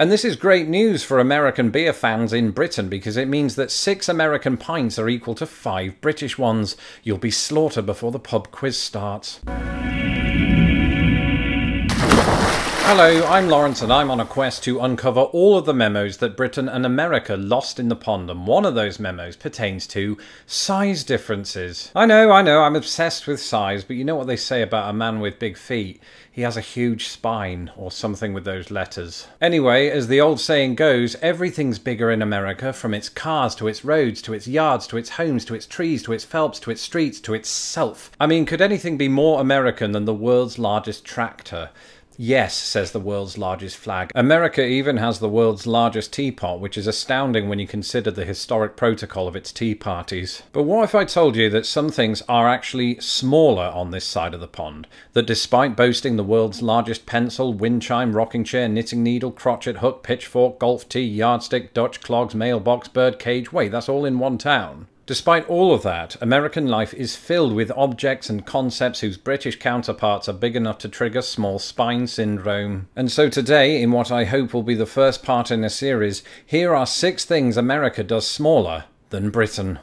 And this is great news for American beer fans in Britain because it means that six American pints are equal to five British ones. You'll be slaughtered before the pub quiz starts. Hello, I'm Laurence and I'm on a quest to uncover all of the memos that Britain and America lost in the pond, and one of those memos pertains to size differences. I know, I know, I'm obsessed with size, but you know what they say about a man with big feet? He has a huge spine, or something with those letters. Anyway, as the old saying goes, everything's bigger in America, from its cars to its roads to its yards to its homes to its trees to its Phelps to its streets to itself. I mean, could anything be more American than the world's largest tractor? Yes, says the world's largest flag. America even has the world's largest teapot, which is astounding when you consider the historic protocol of its tea parties. But what if I told you that some things are actually smaller on this side of the pond? That despite boasting the world's largest pencil, wind chime, rocking chair, knitting needle, crotchet, hook, pitchfork, golf tee, yardstick, Dutch clogs, mailbox, bird cage, wait, that's all in one town. Despite all of that, American life is filled with objects and concepts whose British counterparts are big enough to trigger small spine syndrome. And so today, in what I hope will be the first part in a series, here are six things America does smaller than Britain.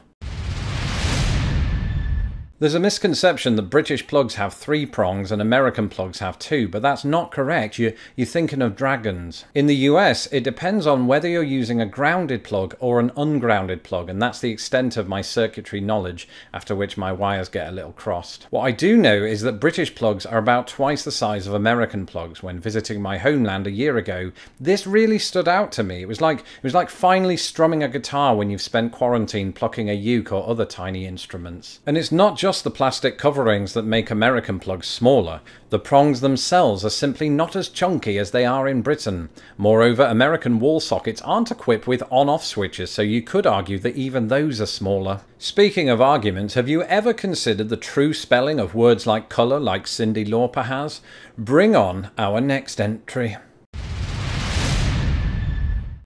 There's a misconception that British plugs have three prongs and American plugs have two, but that's not correct. You, you're thinking of dragons. In the US, it depends on whether you're using a grounded plug or an ungrounded plug, and that's the extent of my circuitry knowledge, after which my wires get a little crossed. What I do know is that British plugs are about twice the size of American plugs. When visiting my homeland a year ago, this really stood out to me. It was like it was like finally strumming a guitar when you've spent quarantine plucking a uke or other tiny instruments. And it's not just just the plastic coverings that make American plugs smaller. The prongs themselves are simply not as chunky as they are in Britain. Moreover, American wall sockets aren't equipped with on-off switches, so you could argue that even those are smaller. Speaking of arguments, have you ever considered the true spelling of words like colour like Cyndi Lauper has? Bring on our next entry.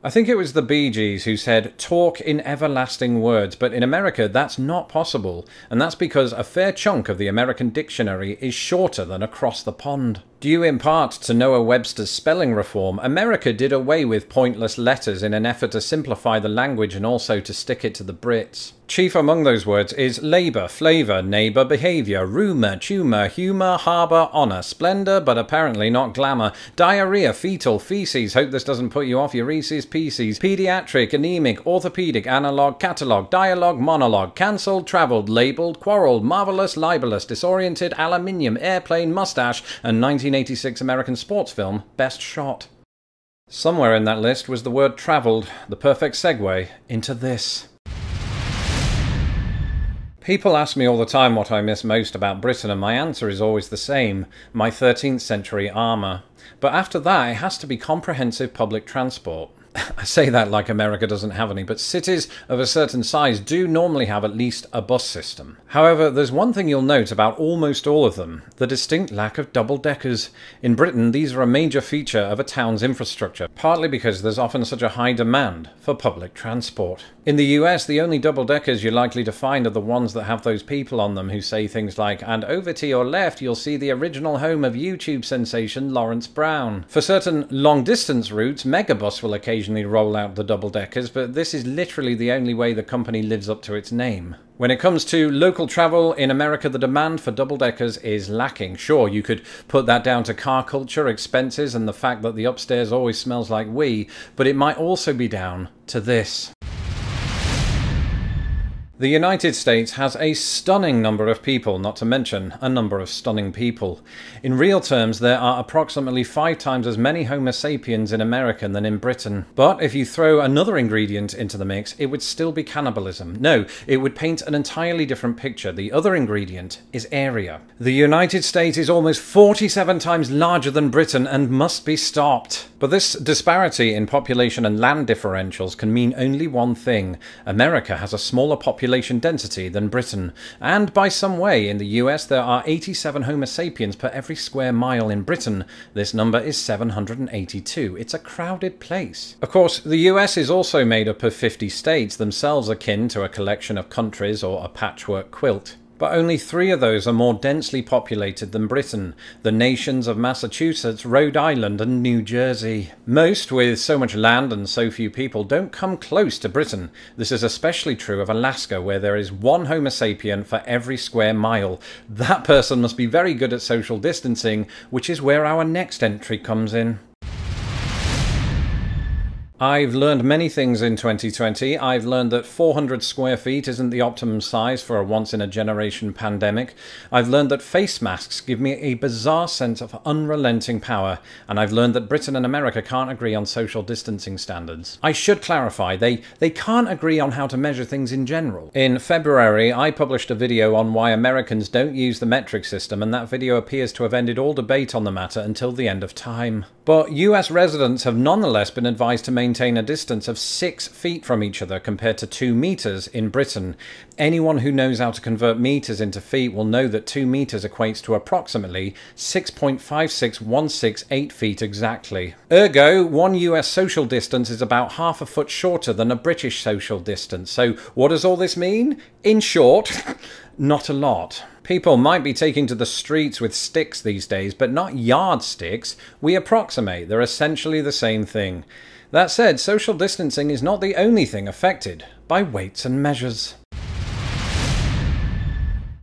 I think it was the Bee Gees who said, talk in everlasting words, but in America that's not possible, and that's because a fair chunk of the American dictionary is shorter than across the pond. Due in part to Noah Webster's spelling reform, America did away with pointless letters in an effort to simplify the language and also to stick it to the Brits. Chief among those words is labour, flavour, neighbour, behaviour, rumour, tumour, humour, harbour, honour, splendour, but apparently not glamour, diarrhea, fetal, feces, hope this doesn't put you off your Reese's Pieces, paediatric, anemic, orthopaedic, analogue, catalogue, dialogue, monologue, cancelled, travelled, labelled, quarrelled, marvellous, libellous, disoriented, aluminium, airplane, moustache, and 19 1986 American sports film Best Shot. Somewhere in that list was the word travelled, the perfect segue into this. People ask me all the time what I miss most about Britain, and my answer is always the same my 13th century armour. But after that, it has to be comprehensive public transport. I say that like America doesn't have any, but cities of a certain size do normally have at least a bus system. However, there's one thing you'll note about almost all of them the distinct lack of double deckers. In Britain, these are a major feature of a town's infrastructure, partly because there's often such a high demand for public transport. In the US, the only double deckers you're likely to find are the ones that have those people on them who say things like, and over to your left, you'll see the original home of YouTube sensation Laurence Brown. For certain long distance routes, Megabus will occasionally roll out the double deckers, but this is literally the only way the company lives up to its name. When it comes to local travel in America, the demand for double deckers is lacking. Sure, you could put that down to car culture, expenses, and the fact that the upstairs always smells like wee, but it might also be down to this. The United States has a stunning number of people, not to mention a number of stunning people. In real terms, there are approximately five times as many Homo sapiens in America than in Britain. But if you throw another ingredient into the mix, it would still be cannibalism. No, it would paint an entirely different picture. The other ingredient is area. The United States is almost 47 times larger than Britain and must be stopped. But this disparity in population and land differentials can mean only one thing America has a smaller population density than Britain, and by some way in the US there are 87 Homo sapiens per every square mile in Britain. This number is 782. It's a crowded place. Of course, the US is also made up of 50 states, themselves akin to a collection of countries or a patchwork quilt. But only three of those are more densely populated than Britain the nations of Massachusetts, Rhode Island, and New Jersey. Most, with so much land and so few people, don't come close to Britain. This is especially true of Alaska, where there is one Homo sapien for every square mile. That person must be very good at social distancing, which is where our next entry comes in. I've learned many things in 2020. I've learned that 400 square feet isn't the optimum size for a once in a generation pandemic. I've learned that face masks give me a bizarre sense of unrelenting power. And I've learned that Britain and America can't agree on social distancing standards. I should clarify, they, they can't agree on how to measure things in general. In February, I published a video on why Americans don't use the metric system, and that video appears to have ended all debate on the matter until the end of time. But US residents have nonetheless been advised to maintain a distance of six feet from each other compared to two meters in Britain. Anyone who knows how to convert meters into feet will know that two meters equates to approximately 6.56168 feet exactly. Ergo, one US social distance is about half a foot shorter than a British social distance. So, what does all this mean? In short, not a lot. People might be taking to the streets with sticks these days, but not yardsticks. We approximate. They're essentially the same thing. That said, social distancing is not the only thing affected by weights and measures.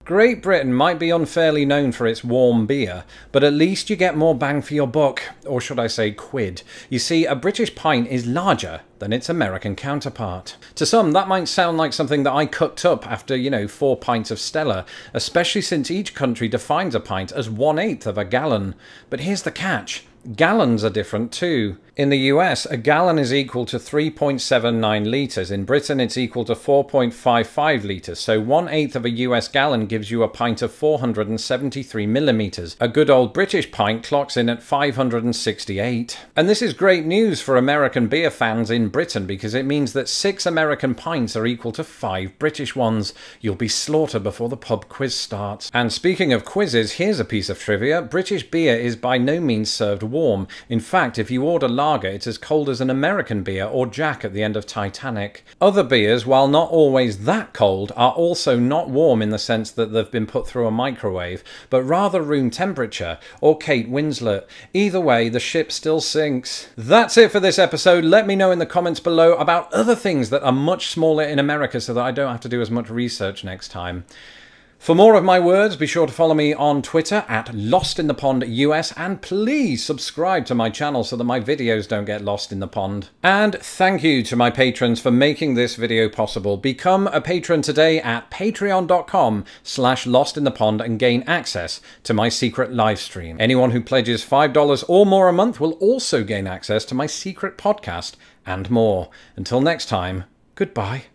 Great Britain might be unfairly known for its warm beer, but at least you get more bang for your buck, or should I say quid. You see, a British pint is larger than its American counterpart. To some, that might sound like something that I cooked up after, you know, four pints of Stella, especially since each country defines a pint as one eighth of a gallon. But here's the catch gallons are different too. In the US, a gallon is equal to 3.79 litres. In Britain, it's equal to 4.55 litres. So one eighth of a US gallon gives you a pint of 473 millimetres. A good old British pint clocks in at 568. And this is great news for American beer fans in Britain because it means that six American pints are equal to five British ones. You'll be slaughtered before the pub quiz starts. And speaking of quizzes, here's a piece of trivia. British beer is by no means served warm. In fact, if you order lager, it's as cold as an American beer or Jack at the end of Titanic. Other beers, while not always that cold, are also not warm in the sense that they've been put through a microwave, but rather room temperature, or Kate Winslet. Either way, the ship still sinks. That's it for this episode. Let me know in the comments below about other things that are much smaller in America so that I don't have to do as much research next time. For more of my words, be sure to follow me on Twitter at Lost in the Pond US and please subscribe to my channel so that my videos don't get lost in the pond. And thank you to my patrons for making this video possible. Become a patron today at patreon.com slash lost in the pond and gain access to my secret live stream. Anyone who pledges $5 or more a month will also gain access to my secret podcast and more. Until next time, goodbye.